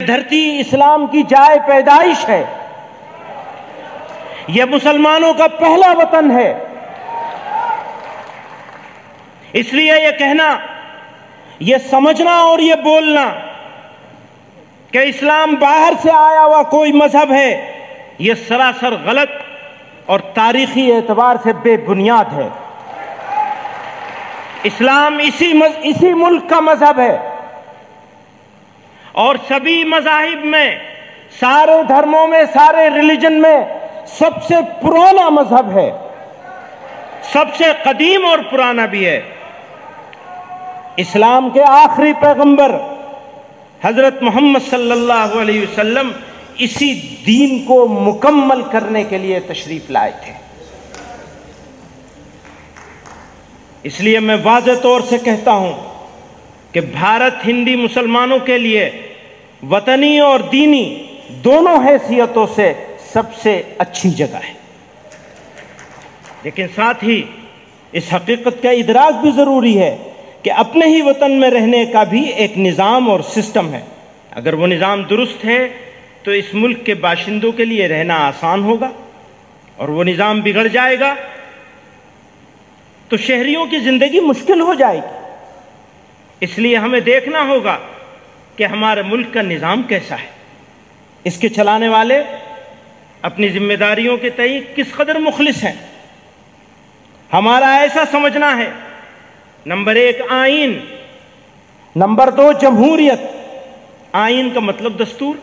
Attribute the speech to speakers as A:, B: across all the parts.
A: धरती इस्लाम की जाय पैदाइश है। यह मुसलमानों का पहला वतन है। इसलिए यह कहना यह समझना और यह बोलना कि इस्लाम बाहर से आया हुआ कोई मज़हब है यह सरासर गलत और तारीखी एतबार से बेबुनियाद है। इस्लाम इसी मज, इसी मुल्क का मज़हब है। और सभी मजाहिब में, सारे धर्मों में, सारे रिलीजन में सबसे पुराना मज़हब है। सबसे कदीम और पुराना भी है। इस्लाम के आखिरी पैगंबर, हज़रत मोहम्मद सल्लल्लाहु अलैहि वसल्लम, इसी दीन को मुकम्मल करने के लिए तशरीफ़ लाए थे। इसलिए मैं वाज तौर से कहता हूँ कि भारत हिंदी मुसलमानों के लिए वतनी और दीनी दोनों हैसियतों से सबसे अच्छी जगह है। लेकिन साथ ही इस हकीकत का इदराक भी ज़रूरी है कि अपने ही वतन में रहने का भी एक निज़ाम और सिस्टम है। अगर वो निज़ाम दुरुस्त है तो इस मुल्क के बाशिंदों के लिए रहना आसान होगा और वो निज़ाम बिगड़ जाएगा तो शहरियों की ज़िंदगी मुश्किल हो जाएगी। इसलिए हमें देखना होगा कि हमारे मुल्क का निज़ाम कैसा है? इसके चलाने वाले अपनी जिम्मेदारियों के तय किस कदर मुखलिस हैं? हमारा ऐसा समझना है, नंबर एक आइन नंबर दो, जमहूरियत। आइन का मतलब दस्तूर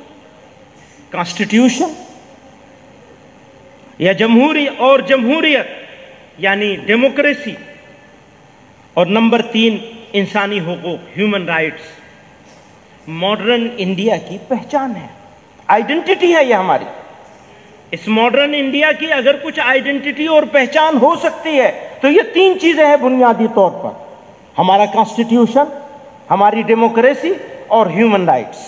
A: कॉन्स्टिट्यूशन या जमहूरी और जमहूरियत, यानी डेमोक्रेसी और नंबर तीन, इंसानी हकूक ह्यूमन राइट्स मॉडर्न इंडिया की पहचान है। आइडेंटिटी है यह हमारी। इस मॉडर्न इंडिया की अगर कुछ आइडेंटिटी और पहचान हो सकती है तो ये तीन चीज़ें हैं बुनियादी तौर पर। हमारा कॉन्स्टिट्यूशन हमारी डेमोक्रेसी और ह्यूमन राइट्स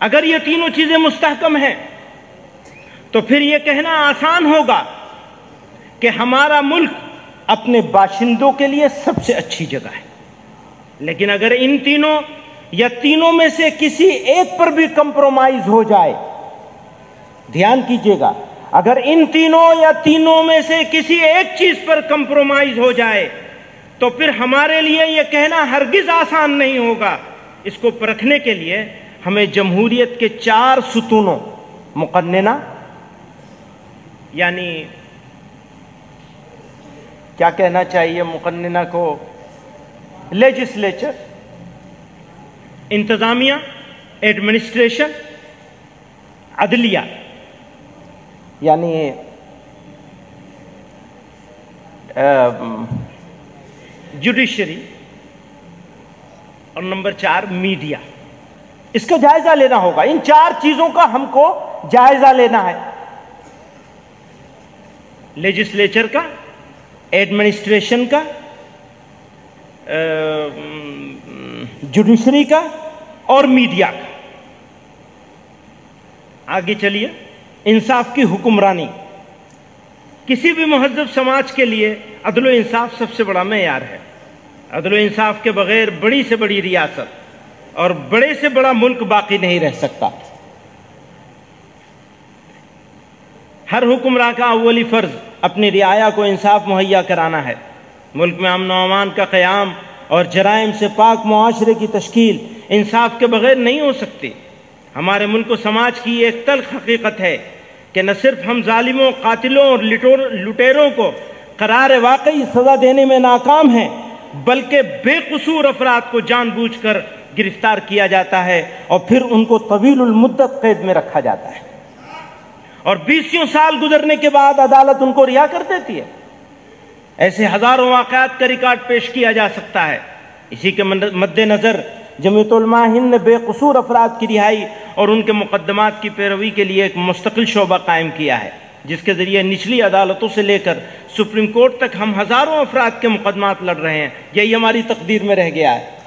A: अगर ये तीनों चीज़ें मुस्तहकम हैं तो फिर यह कहना आसान होगा कि हमारा मुल्क अपने बाशिंदों के लिए सबसे अच्छी जगह है। लेकिन अगर इन तीनों या तीनों में से किसी एक पर भी कंप्रोमाइज हो जाए, ध्यान कीजिएगा, अगर इन तीनों या तीनों में से किसी एक चीज़ पर कंप्रोमाइज हो जाए तो फिर हमारे लिए यह कहना हरगिज आसान नहीं होगा। इसको परखने के लिए हमें जमहूरियत के चार सुतूनों मुकन्ना यानी क्या कहना चाहिए मुकन्ना को? लेजिस्लेचर इंतजामिया एडमिनिस्ट्रेशन अदलिया। यानी जुडिशरी और नंबर चार मीडिया इसका जायजा लेना होगा। इन चार चीज़ों का हमको जायजा लेना है। लेजिस्लेचर का एडमिनिस्ट्रेशन का जुडिशरी का और मीडिया का। आगे चलिए। इंसाफ की हुक्मरानी। किसी भी महजब समाज के लिए अदल इंसाफ सबसे बड़ा मैार है। अदल इंसाफ के बगैर बड़ी से बड़ी रियासत और बड़े से बड़ा मुल्क बाकी नहीं रह सकता। हर हुक्मरान का अवली फ़र्ज़, अपनी रियाया को इंसाफ मुहैया कराना है। मुल्क में अमन अमान का क़्याम और जराइम से पाक माशरे की तश्कील इंसाफ के बगैर नहीं हो सकती। हमारे मुल्क समाज की एक तल्ख हकीकत है कि न सिर्फ़ हम ालिमों कातिलों और लुटेरों को करार वाकई सज़ा देने में नाकाम हैं, बल्कि बेकसूर अफराद को जानबूझ कर गिरफ़्तार किया जाता है और फिर उनको तवील मुद्दत कैद में रखा जाता है। और बीसियों साल गुजरने के बाद अदालत उनको रिहा कर देती है। ऐसे हज़ारों वाकत का रिकॉर्ड पेश किया जा सकता है। इसी के मद्देनज़र जमीतुलमा हिंद ने बेकसूर अफराद की रिहाई और उनके मुकदमात की पैरवी के लिए एक मुस्तकिल शोबा कायम किया है, जिसके ज़रिए निचली अदालतों से लेकर सुप्रीम कोर्ट तक हम हज़ारों अफराद के मुकदमात लड़ रहे हैं। यही हमारी तकदीर में रह गया है।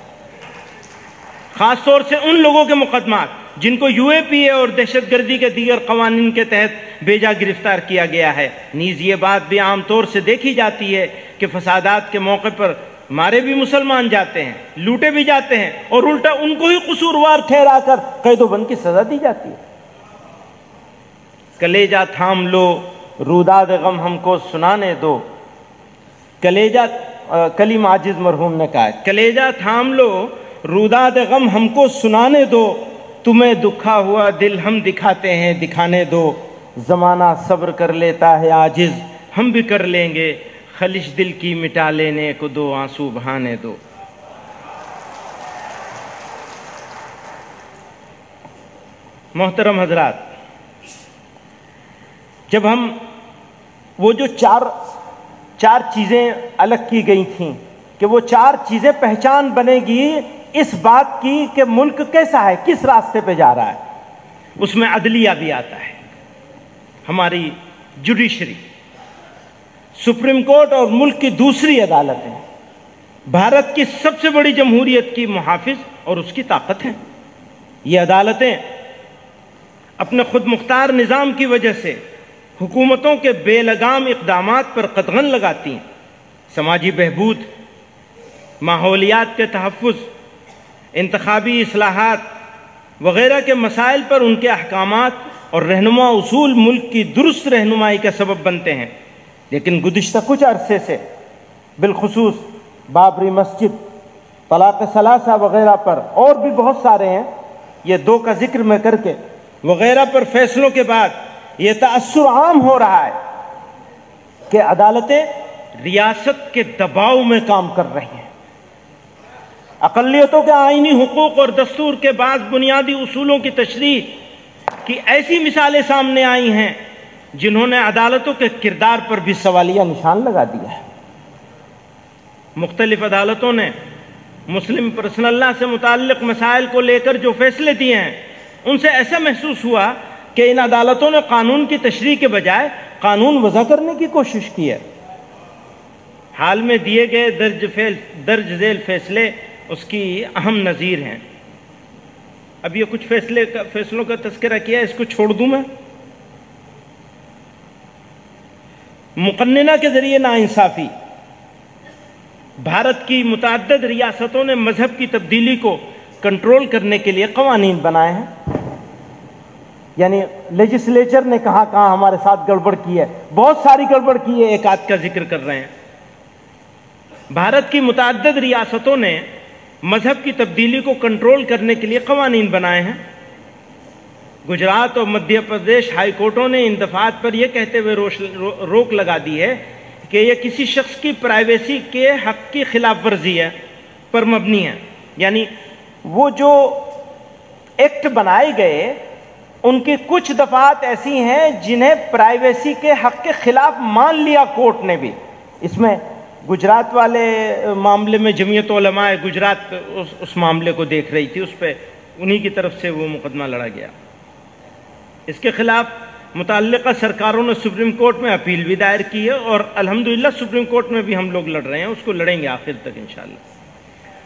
A: ख़ास तौर से उन लोगों के मुकदमात जिनको यूएपीए और दहशतगर्दी के दीगर कवानीन के तहत बेजा गिरफ़्तार किया गया है। नीज ये बात भी आमतौर से देखी जाती है कि फसादात के मौके पर मारे भी मुसलमान जाते हैं, लूटे भी जाते हैं और उल्टा उनको ही कसूरवार ठहराकर कैदोबंद की सजा दी जाती है। कलेजा थाम लो, रुदाद गम हमको सुनाने दो। कलेजा कलीम आजिज मरहूम ने कहा कलेजा थाम लो रूदाद गम हमको सुनाने दो। तुम्हें दुखा हुआ दिल हम दिखाते हैं, दिखाने दो। जमाना सब्र कर लेता है आजिज, हम भी कर लेंगे। खलिश दिल की मिटा लेने को दो आँसू बहाने दो। मोहतरम हजरात, जब हम वो जो चार चार चीज़ें अलग की गई थी, कि वो चार चीज़ें पहचान बनेगी इस बात की कि मुल्क कैसा है, किस रास्ते पे जा रहा है, उसमें अदलिया भी आता है। हमारी जुडिशरी, सुप्रीम कोर्ट और मुल्क की दूसरी अदालतें भारत की सबसे बड़ी जमहूरियत की मुहाफिज और उसकी ताकत है। ये अदालतें अपने खुद मुख्तार निज़ाम की वजह से हुकूमतों के बेलगाम इकदाम पर कदगन लगाती हैं। समाजी बहबूद, माहौलियात के तहफ़ इंतबी असलाहत वगैरह के मसाइल पर उनके अहकाम और रहनुमा उसूल मुल्क की दुरुस्त रहनुमाई का सबब बनते हैं। लेकिन गुज्त कुछ अरसे से, बिलखसूस बाबरी मस्जिद, तलाक़ सलासा वगैरह पर और भी बहुत सारे हैं, ये दो का ज़िक्र मैं करके, वगैरह पर फैसलों के बाद ये तसर आम हो रहा है कि अदालतें रियासत के दबाव में काम कर रही हैं। अकलियतों के आइनी हकूक़ और दस्तूर के बाद बुनियादी असूलों की तशरी की ऐसी मिसालें सामने आई हैं, जिन्होंने अदालतों के किरदार पर भी सवालिया निशान लगा दिया है। मुख्तलिफ़ अदालतों ने मुस्लिम पर्सनल्ला से मुतल मसाइल को लेकर जो फैसले दिए हैं, उनसे ऐसा महसूस हुआ कि इन अदालतों ने कानून की तशरी के बजाय कानून वजह करने की कोशिश की है। हाल में दिए गए दर्ज फैल दर्ज झेल फैसले उसकी अहम नज़ीर हैं। अब ये कुछ फैसले का फैसलों का तस्करा किया, इसको छोड़ दूँ मैं? मुकन्ना के ज़रिए नाइंसाफ़ी। भारत की मुतद रियासतों ने मज़हब की तब्दीली को कंट्रोल करने के लिए कवानीन बनाए हैं। यानी लेजिस्लेचर ने कहा, कहाँ हमारे साथ गड़बड़ की है। बहुत सारी गड़बड़ की है, एक आध का ज़िक्र कर रहे हैं। भारत की मुतद रियासतों ने मज़हब की तब्दीली को कंट्रोल करने के लिए कवानीन बनाए हैं। गुजरात और मध्य प्रदेश हाई कोर्टों ने इन दफात पर यह कहते हुए रो, रोक लगा दी है कि यह किसी शख्स की प्राइवेसी के हक की खिलाफ वर्जी है पर मबनी है। यानी वो जो एक्ट बनाए गए उनकी कुछ दफात ऐसी हैं जिन्हें प्राइवेसी के हक के खिलाफ मान लिया कोर्ट ने भी। इसमें गुजरात वाले मामले में जमीयत गुजरात उस, उस मामले को देख रही थी उस पर उन्हीं की तरफ़ से वो मुकदमा लड़ा गया। इसके खिलाफ मुतल सरकारों ने सुप्रीम कोर्ट में अपील भी दायर की है और अल्हम्दुलिल्लाह सुप्रीम कोर्ट में भी हम लोग लड़ रहे हैं उसको लड़ेंगे आखिर तक इन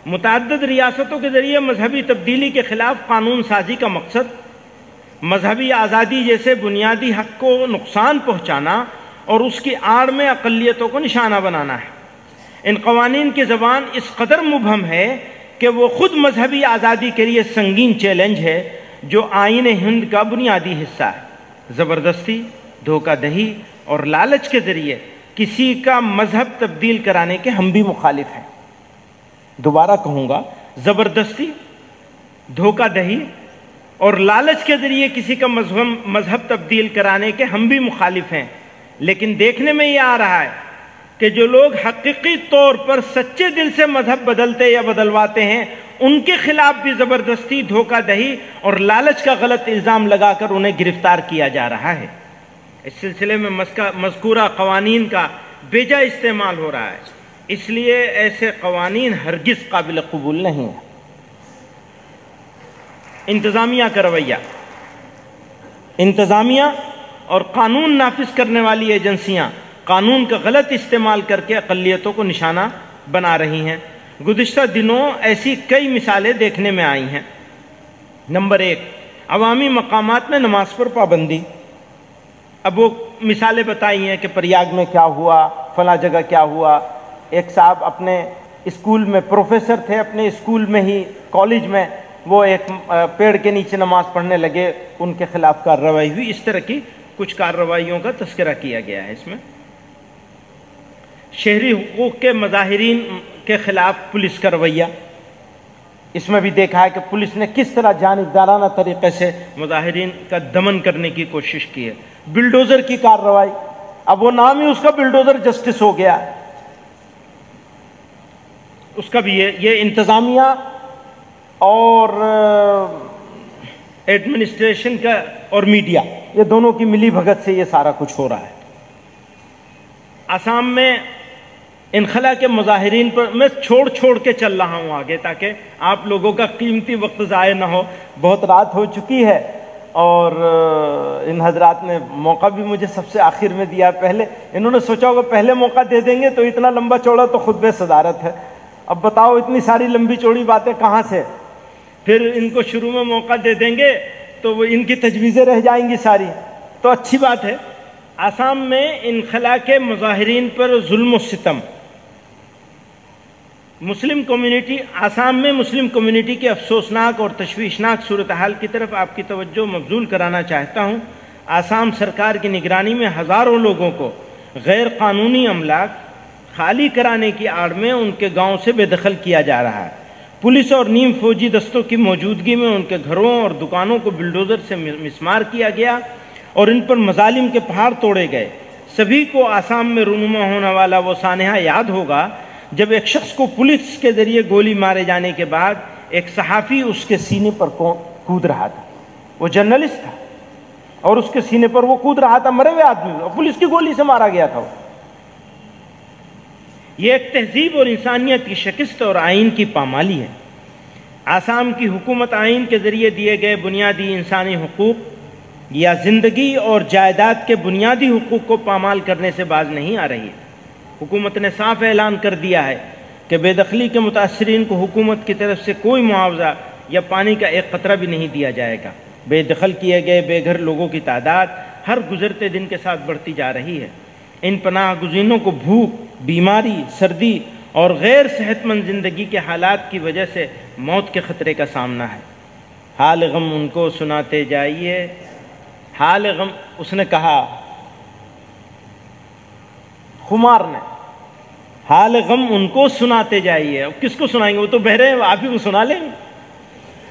A: मुतद रियासतों के ज़रिए मजहबी तब्दीली के ख़िलाफ़ कानून साजी का मकसद मजहबी आज़ादी जैसे बुनियादी हक को नुकसान पहुँचाना और उसकी आड़ में अकलीतों को निशाना बनाना है। इन कवानीन की ज़बान इस कदर मुबहम है कि वो ख़ुद मजहबी आज़ादी के लिए संगीन चैलेंज है, जो आइन हिंद का बुनियादी हिस्सा है। ज़बरदस्ती धोखादही और लालच के ज़रिए किसी का मज़हब तब्दील कराने के हम भी मुखालिफ हैं। दोबारा कहूँगा, ज़बरदस्ती धोखादही और लालच के ज़रिए किसी का मज़हब तब्दील कराने के हम भी मुखालिफ हैं। लेकिन देखने में ये आ रहा है कि जो लोग हकीकी तौर पर सच्चे दिल से मज़हब बदलते या बदलवाते हैं, उनके खिलाफ भी ज़बरदस्ती धोखादही और लालच का गलत इल्ज़ाम लगाकर उन्हें गिरफ़्तार किया जा रहा है। इस सिलसिले में मजकूरा कवानीन का बेजा इस्तेमाल हो रहा है। इसलिए ऐसे कवानीन हरगिज़ काबिल कबूल नहीं है। इंतज़ामिया का रवैया। इंतज़ामिया और कानून नाफिज करने वाली एजेंसियाँ कानून का गलत इस्तेमाल करके अकलीतों को निशाना बना रही हैं। गुज्त दिनों ऐसी कई मिसालें देखने में आई हैं। नंबर एक, अवामी मकाम में नमाज़ पर पाबंदी। अब वो मिसालें बताई हैं कि प्रयाग में क्या हुआ, फला जगह क्या हुआ। एक साहब अपने स्कूल में, प्रोफेसर थे अपने स्कूल में ही, कॉलेज में, वो एक पेड़ के नीचे नमाज़ पढ़ने लगे। उनके खिलाफ कार्रवाई हुई। इस तरह की कुछ कार्रवाइयों का तस्करा किया गया है इसमें। शहरी हकूक़ के मज़ाहरीन के ख़िलाफ़ पुलिस का रवैया। इसमें भी देखा है कि पुलिस ने किस तरह जानबदाराना तरीके से मुजाहरीन का दमन करने की कोशिश की है। बिल्डोज़र की कार्रवाई। अब वो नाम ही उसका बिल्डोज़र जस्टिस हो गया। उसका भी ये ये इंतज़ामिया और एडमिनिस्ट्रेशन का और मीडिया, ये दोनों की मिली भगत से ये सारा कुछ हो रहा है। आसाम में इनखला के मुजाहरीन पर मैं छोड़ छोड़ के चल रहा हूँ आगे ताकि आप लोगों का कीमती वक्त ज़ाय ना हो। बहुत रात हो चुकी है और इन हजरात ने मौका भी मुझे सबसे आखिर में दिया पहले। इन्होंने सोचा होगा पहले मौका दे देंगे तो इतना लंबा चौड़ा तो खुद सदारत है। अब बताओ इतनी सारी लंबी चौड़ी बातें कहाँ से? फिर इनको शुरू में मौका दे देंगे तो वो इनकी तजवीज़ें रह जाएँगी सारी। तो अच्छी बात है, आसाम में इनखला के मुजाहरीन पर जुल्म सितम। मुस्लिम कम्युनिटी, आसाम में मुस्लिम कम्युनिटी के अफसोसनाक और तशवीशनाक सूरत हाल की तरफ़ आपकी तवज्जो मबजूल कराना चाहता हूँ। आसाम सरकार की निगरानी में हज़ारों लोगों को गैर कानूनी अमला खाली कराने की आड़ में उनके गाँव से बेदखल किया जा रहा है। पुलिस और नीम फौजी दस्तों की मौजूदगी में उनके घरों और दुकानों को बिल्डोज़र से मिसमार किया गया और इन पर मजालिम के पहाड़ तोड़े गए। सभी को आसाम में रूनुमा होने वाला वो सानहा याद होगा जब एक शख्स को पुलिस के ज़रिए गोली मारे जाने के बाद एक सहाफ़ी उसके सीने पर कूद रहा था। वो जर्नलिस्ट था और उसके सीने पर वो कूद रहा था, मरे हुए आदमी और पुलिस की गोली से मारा गया था वो। ये एक तहजीब और इंसानियत की शिकस्त और आइन की पामाली है। आसाम की हुकूमत आइन के ज़रिए दिए गए बुनियादी इंसानी हकूक़ या ज़िंदगी और जायदाद के बुनियादी हकूक़ को पामाल करने से बाज नहीं आ रही है। हुकूमत ने साफ़ ऐलान कर दिया है कि बेदखली के मुतासरीन को हुकूमत की तरफ़ से कोई मुआवजा या पानी का एक क़तरा भी नहीं दिया जाएगा। बेदखल किए गए बेघर लोगों की तादाद हर गुजरते दिन के साथ बढ़ती जा रही है। इन पनाह गुजीनों को भूख, बीमारी, सर्दी और गैर सेहतमंद ज़िंदगी के हालात की वजह से मौत के ख़तरे का सामना है। हाल गम उनको सुनाते जाइए। हाल गम, उसने कहा खुमार ने। हाल गम उनको सुनाते जाइए। अब किसको सुनाएँगे? वो तो बहरे आप ही को सुना लेंगे।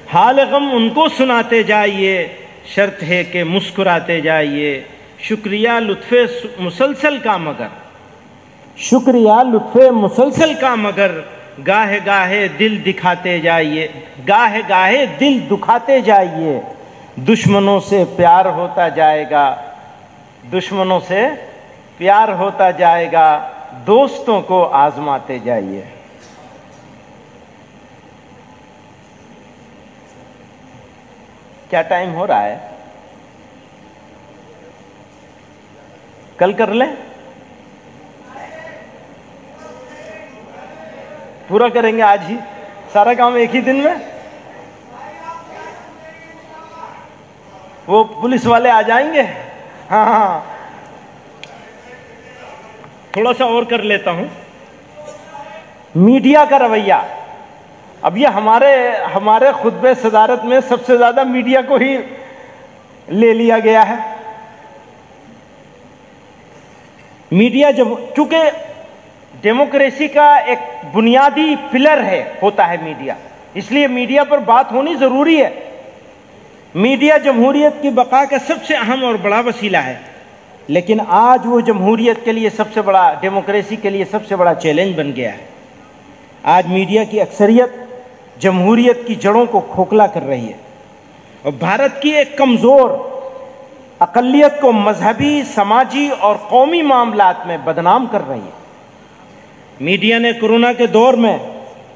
A: हाल गम उनको सुनाते जाइए, शर्त है कि मुस्कुराते जाइए। शुक्रिया लुत्फ़े मुसलसल का मगर। शुक्रिया लुत्फ़े मुसलसल का मगर। गाहे गाहे दिल दिखाते जाइए। गाहे गाहे दिल दुखाते जाइए। दुश्मनों से प्यार होता जाएगा। दुश्मनों से प्यार होता जाएगा, दोस्तों को आजमाते जाइए। क्या टाइम हो रहा है? कल कर ले। पूरा करेंगे आज ही? सारा काम एक ही दिन में? वो पुलिस वाले आ जाएँगे? हाँ हाँ। थोड़ा सा और कर लेता हूँ। मीडिया का रवैया। अब ये हमारे हमारे खुतब सदारत में सबसे ज़्यादा मीडिया को ही ले लिया गया है। मीडिया जब, चूँकि डेमोक्रेसी का एक बुनियादी पिलर है, होता है मीडिया। इसलिए मीडिया पर बात होनी ज़रूरी है। मीडिया जमहूरियत की बका का सबसे अहम और बड़ा वसीला है। लेकिन आज वो जमहूरियत के लिए सबसे बड़ा, डेमोक्रेसी के लिए सबसे बड़ा चैलेंज बन गया है। आज मीडिया की अक्सरियत जमहूरियत की जड़ों को खोखला कर रही है। और भारत की एक कमज़ोर अकलियत को मजहबी, समाजी और कौमी मामला में बदनाम कर रही है। मीडिया ने कोरोना के दौर में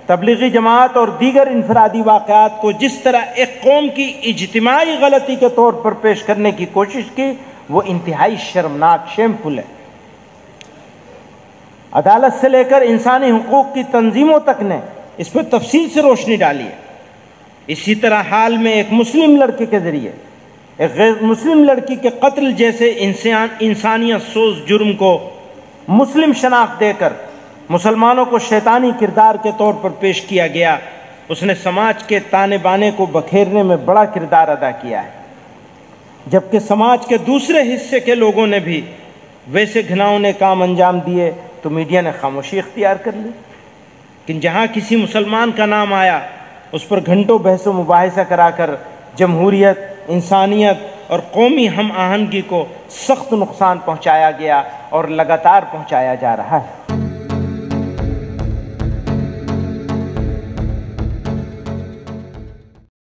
A: तबलीगी जमात और दीगर इनफरादी वाक़ात को जिस तरह एक कौम की इजतमाही गलती के तौर पर पेश करने की कोशिश की वो इंतहाई शर्मनाक शेमफुल है। अदालत से लेकर इंसानी हकूक़ की तंजीमों तक ने इस पर तफसील से रोशनी डाली है। इसी तरह हाल में एक मुस्लिम लड़के के ज़रिए, एक मुस्लिम लड़की के कत्ल जैसे इंसान इंसानियत सोज जुर्म को मुस्लिम शनाख्त देकर मुसलमानों को शैतानी किरदार के तौर पर पेश किया गया, उसने समाज के ताने बाने को बखेरने में बड़ा किरदार अदा किया है। जबकि समाज के दूसरे हिस्से के लोगों ने भी वैसे घिनौने काम अंजाम दिए तो मीडिया ने खामोशी इख्तियार कर ली। लेकिन जहाँ किसी मुसलमान का नाम आया, उस पर घंटों बहस मुबासा कराकर जमहूरियत, इंसानियत और कौमी हम आहंगी को सख्त नुकसान पहुँचाया गया और लगातार पहुँचाया जा रहा है।